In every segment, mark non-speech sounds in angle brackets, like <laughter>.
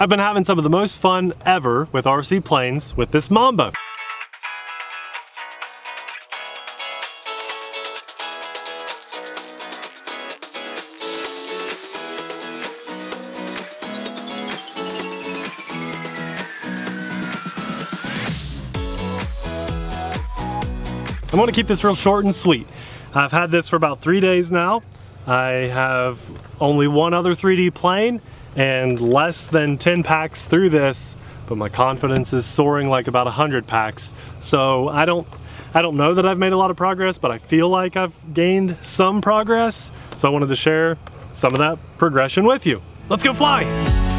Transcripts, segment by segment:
I've been having some of the most fun ever with RC planes with this Mamba. I want to keep this real short and sweet. I've had this for about three days now. I have only one other 3D plane and less than 10 packs through this, but my confidence is soaring like about 100 packs. So I don't, I don't know that I've made a lot of progress, but I feel like I've gained some progress. So I wanted to share some of that progression with you. Let's go fly!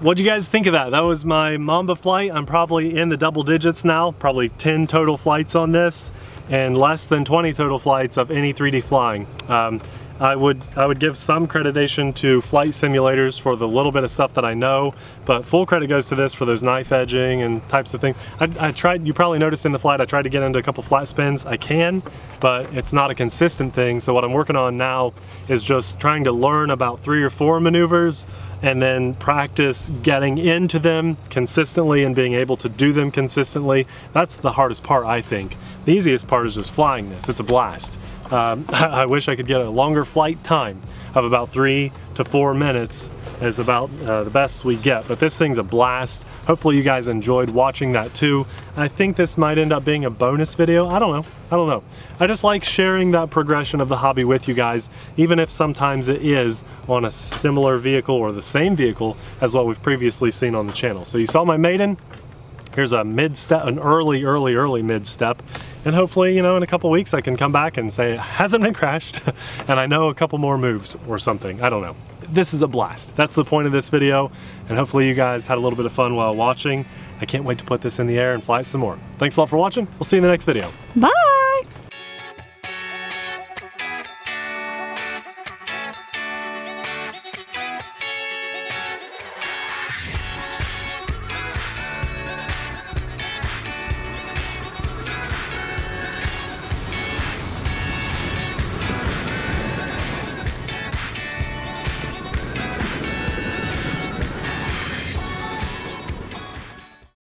What'd you guys think of that? That was my Mamba flight. I'm probably in the double digits now, probably 10 total flights on this and less than 20 total flights of any 3D flying. Um, I would I would give some creditation to flight simulators for the little bit of stuff that I know, but full credit goes to this for those knife edging and types of things. I, I tried, you probably noticed in the flight, I tried to get into a couple flat spins. I can, but it's not a consistent thing. So what I'm working on now is just trying to learn about three or four maneuvers and then practice getting into them consistently and being able to do them consistently. That's the hardest part, I think. The easiest part is just flying this. It's a blast. Um, <laughs> I wish I could get a longer flight time of about three to four minutes is about uh, the best we get. But this thing's a blast. Hopefully you guys enjoyed watching that too. I think this might end up being a bonus video. I don't know. I don't know. I just like sharing that progression of the hobby with you guys, even if sometimes it is on a similar vehicle or the same vehicle as what we've previously seen on the channel. So you saw my maiden, Here's a mid-step, an early, early, early mid-step. And hopefully, you know, in a couple weeks I can come back and say it hasn't been crashed <laughs> and I know a couple more moves or something. I don't know. This is a blast. That's the point of this video. And hopefully you guys had a little bit of fun while watching. I can't wait to put this in the air and fly some more. Thanks a lot for watching. We'll see you in the next video. Bye.